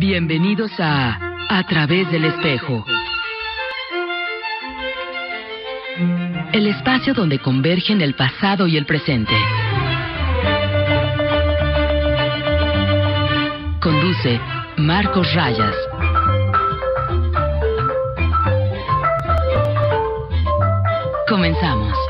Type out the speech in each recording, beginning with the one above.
Bienvenidos a A través del espejo. El espacio donde convergen el pasado y el presente. Conduce Marcos Rayas. Comenzamos.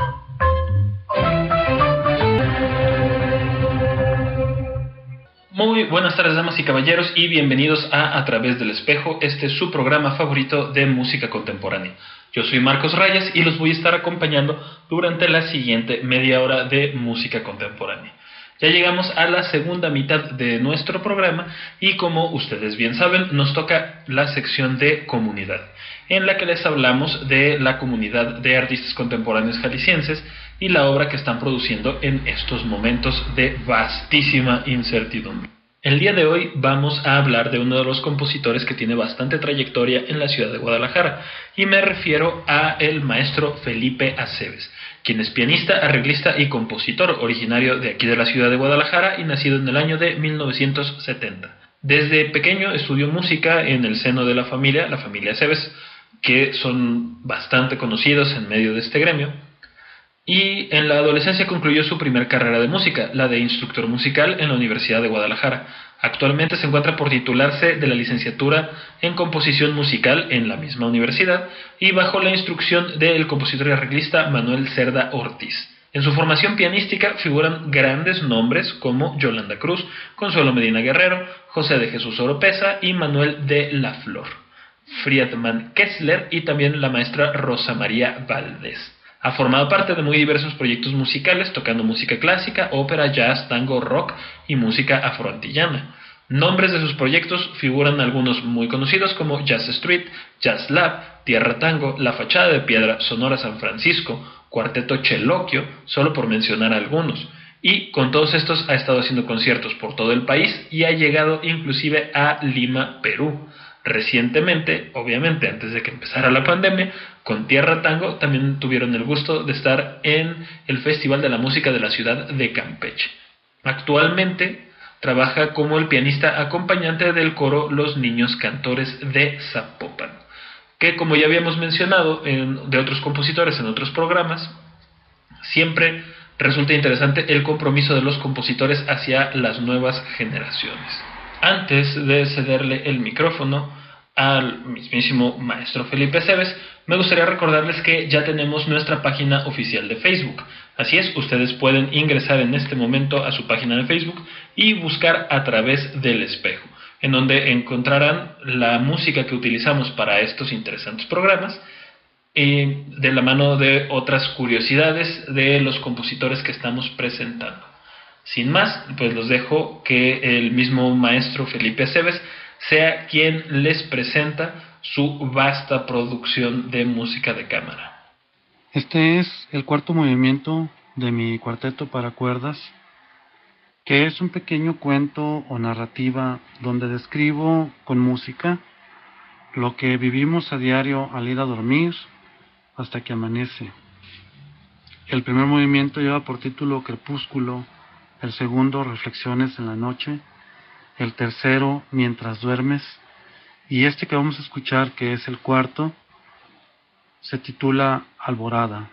Muy buenas tardes, damas y caballeros, y bienvenidos a A través del espejo, este es su programa favorito de música contemporánea. Yo soy Marcos Rayas y los voy a estar acompañando durante la siguiente media hora de música contemporánea. Ya llegamos a la segunda mitad de nuestro programa y como ustedes bien saben, nos toca la sección de comunidad, en la que les hablamos de la comunidad de artistas contemporáneos jaliscienses y la obra que están produciendo en estos momentos de vastísima incertidumbre. El día de hoy vamos a hablar de uno de los compositores que tiene bastante trayectoria en la ciudad de Guadalajara y me refiero a el maestro Felipe Aceves, quien es pianista, arreglista y compositor originario de aquí de la ciudad de Guadalajara y nacido en el año de 1970. Desde pequeño estudió música en el seno de la familia, la familia Aceves, que son bastante conocidos en medio de este gremio y en la adolescencia concluyó su primer carrera de música, la de instructor musical en la Universidad de Guadalajara. Actualmente se encuentra por titularse de la licenciatura en composición musical en la misma universidad y bajo la instrucción del compositor y arreglista Manuel Cerda Ortiz. En su formación pianística figuran grandes nombres como Yolanda Cruz, Consuelo Medina Guerrero, José de Jesús Oropesa y Manuel de la Flor, Friedman Kessler y también la maestra Rosa María Valdés. Ha formado parte de muy diversos proyectos musicales, tocando música clásica, ópera, jazz, tango, rock y música afroantillana. Nombres de sus proyectos figuran algunos muy conocidos como Jazz Street, Jazz Lab, Tierra Tango, La Fachada de Piedra, Sonora San Francisco, Cuarteto Cheloquio, solo por mencionar algunos. Y con todos estos ha estado haciendo conciertos por todo el país y ha llegado inclusive a Lima, Perú. Recientemente, obviamente antes de que empezara la pandemia, con Tierra Tango también tuvieron el gusto de estar en el Festival de la Música de la ciudad de Campeche. Actualmente trabaja como el pianista acompañante del coro Los Niños Cantores de Zapopan, que como ya habíamos mencionado en, de otros compositores en otros programas, siempre resulta interesante el compromiso de los compositores hacia las nuevas generaciones. Antes de cederle el micrófono al mismísimo maestro Felipe Cebes, me gustaría recordarles que ya tenemos nuestra página oficial de Facebook. Así es, ustedes pueden ingresar en este momento a su página de Facebook y buscar a través del espejo, en donde encontrarán la música que utilizamos para estos interesantes programas y de la mano de otras curiosidades de los compositores que estamos presentando. Sin más, pues los dejo que el mismo maestro Felipe Aceves sea quien les presenta su vasta producción de música de cámara. Este es el cuarto movimiento de mi cuarteto para cuerdas, que es un pequeño cuento o narrativa donde describo con música lo que vivimos a diario al ir a dormir hasta que amanece. El primer movimiento lleva por título Crepúsculo, el segundo Reflexiones en la noche, el tercero Mientras duermes, y este que vamos a escuchar, que es el cuarto, se titula Alborada.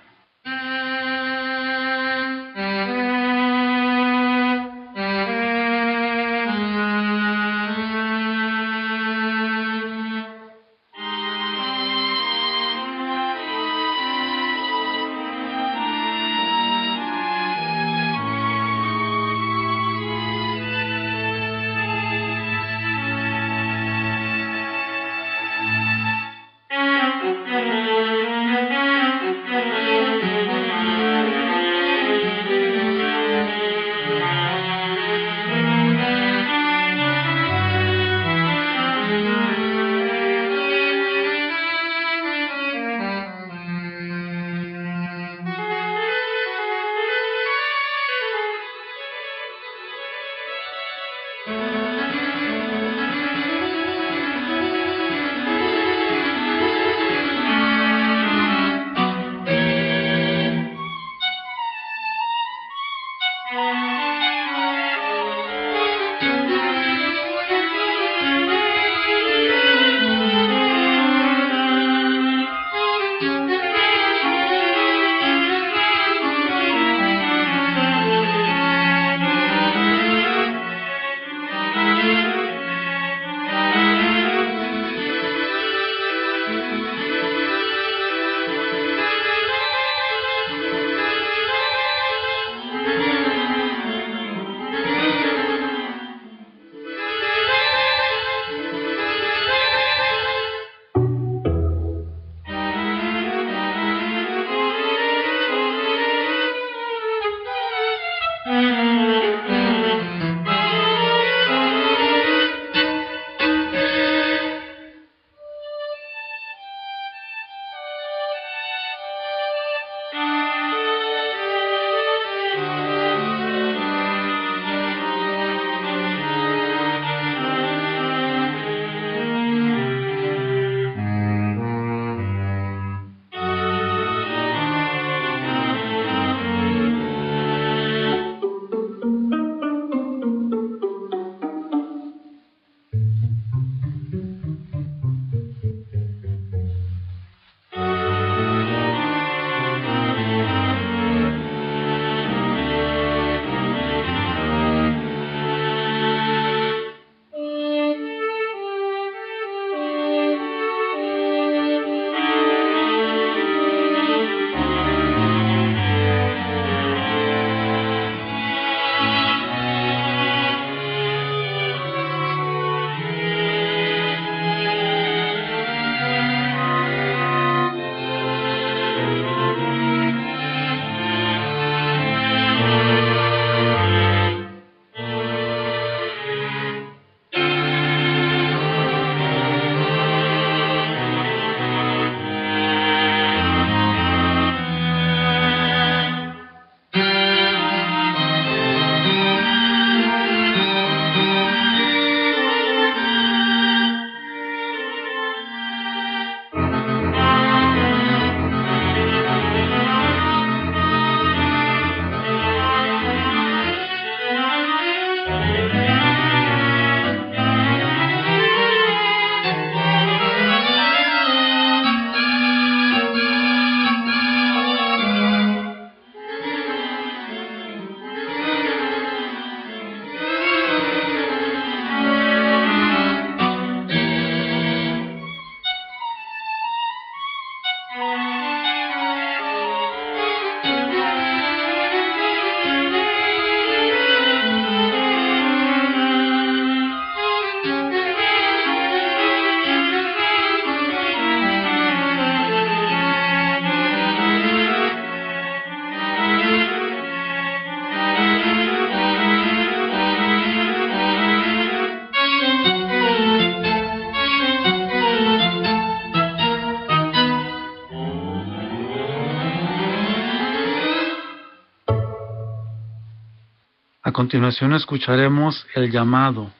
Continuación escucharemos El llamado.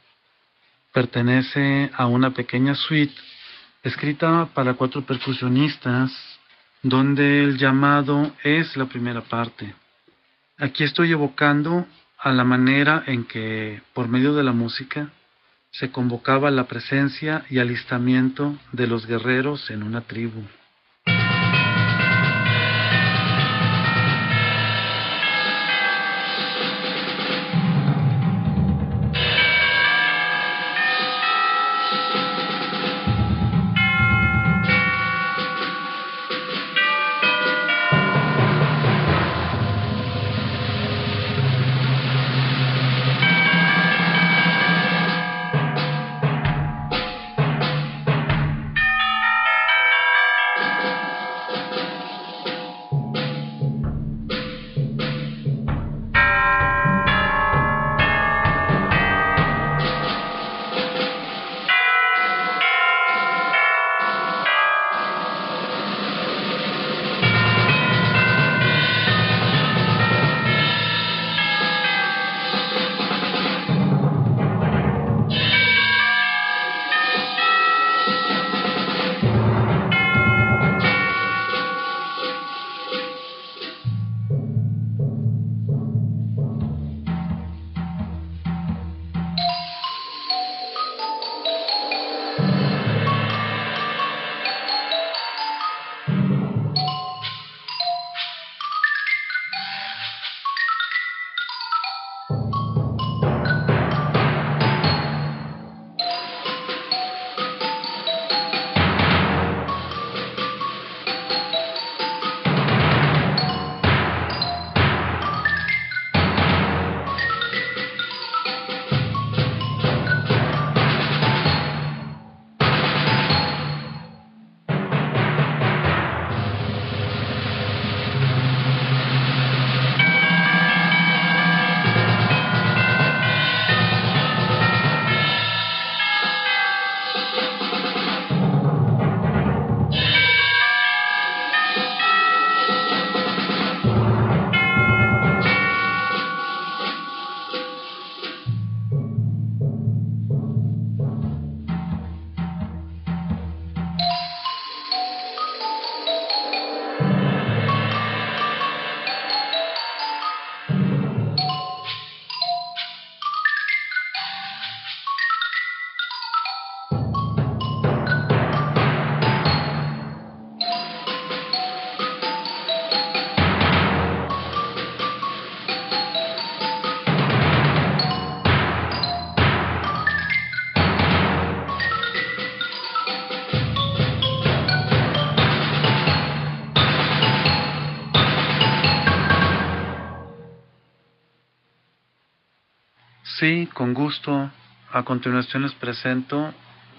Pertenece a una pequeña suite escrita para cuatro percusionistas, donde el llamado es la primera parte. Aquí estoy evocando a la manera en que, por medio de la música, se convocaba la presencia y alistamiento de los guerreros en una tribu. Sí, con gusto. A continuación les presento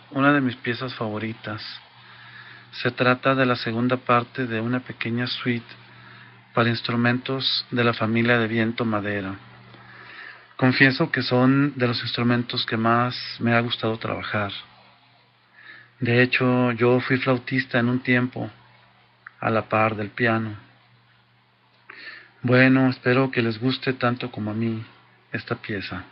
una de mis piezas favoritas. Se trata de la segunda parte de una pequeña suite para instrumentos de la familia de viento madera. Confieso que son de los instrumentos que más me ha gustado trabajar. De hecho, yo fui flautista en un tiempo, a la par del piano. Bueno, espero que les guste tanto como a mí esta pieza.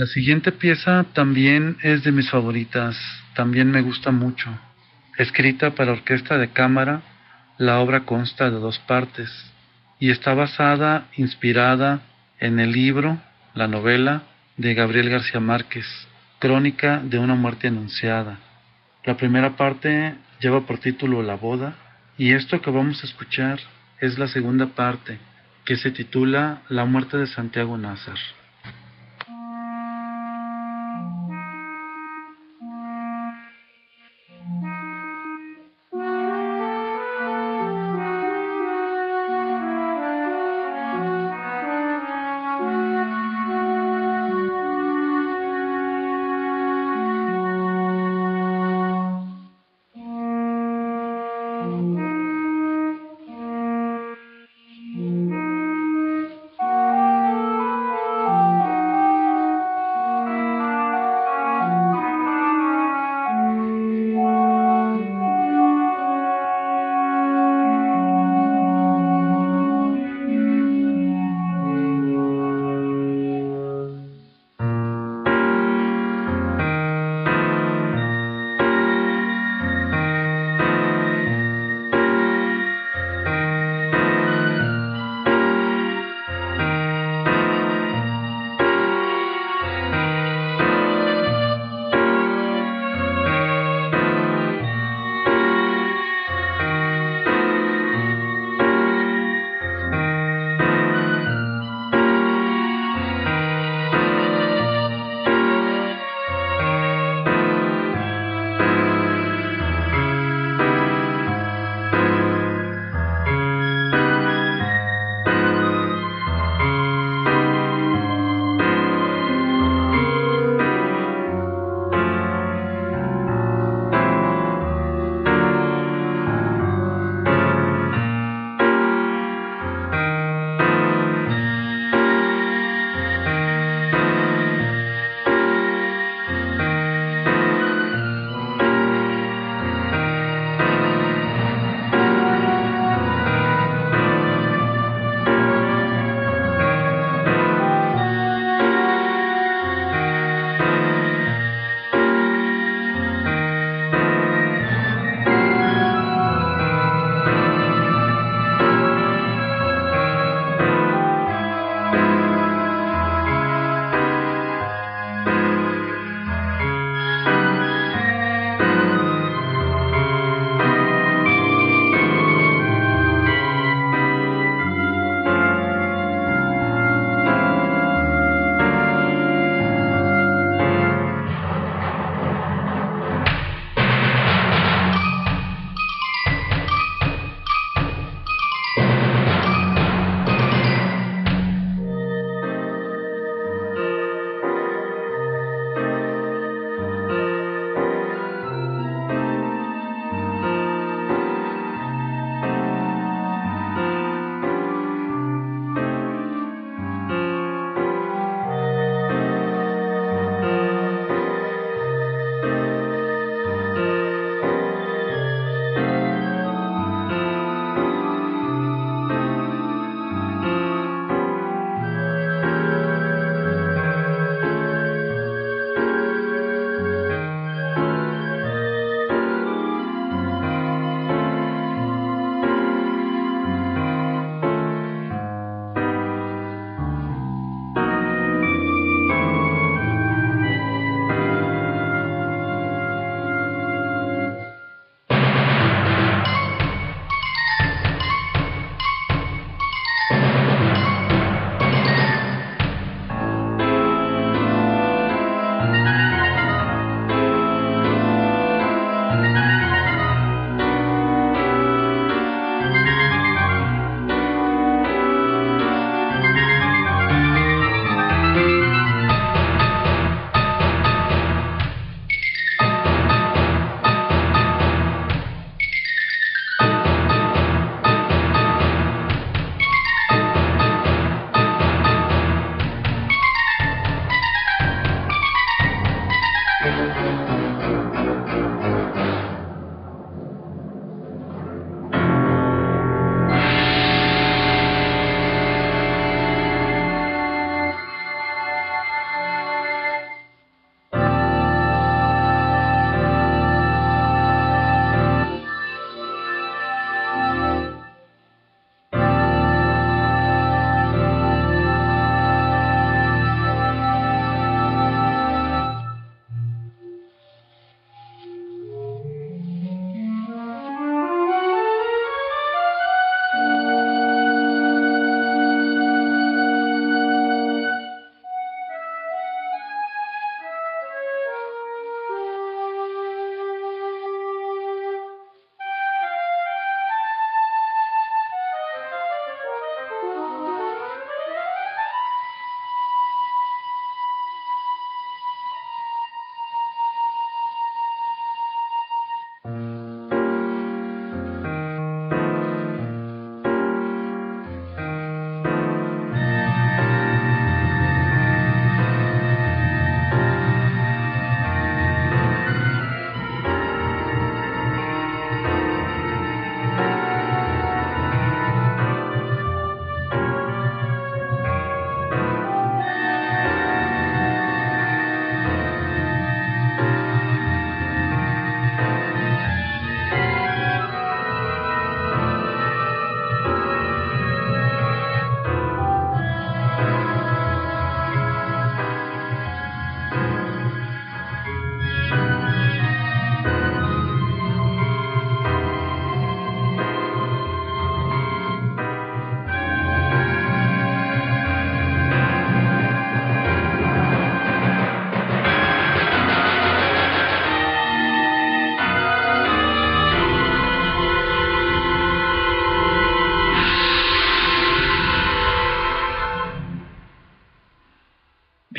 La siguiente pieza también es de mis favoritas, también me gusta mucho. Escrita para orquesta de cámara, la obra consta de dos partes y está basada, inspirada en el libro, la novela de Gabriel García Márquez, Crónica de una muerte anunciada. La primera parte lleva por título La boda y esto que vamos a escuchar es la segunda parte, que se titula La muerte de Santiago Nazar.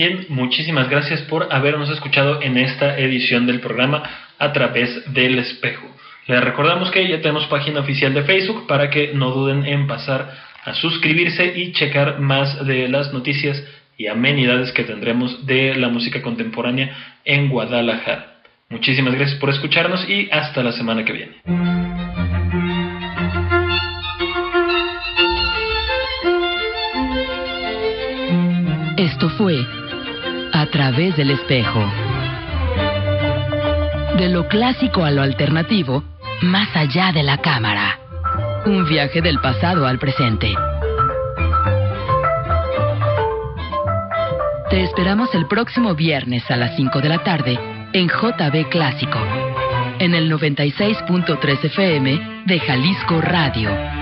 Bien, muchísimas gracias por habernos escuchado en esta edición del programa a través del espejo. Les recordamos que ya tenemos página oficial de Facebook para que no duden en pasar a suscribirse y checar más de las noticias y amenidades que tendremos de la música contemporánea en Guadalajara. Muchísimas gracias por escucharnos y hasta la semana que viene. Través del espejo. De lo clásico a lo alternativo, más allá de la cámara. Un viaje del pasado al presente. Te esperamos el próximo viernes a las 5 de la tarde en JB Clásico, en el 96.3 FM de Jalisco Radio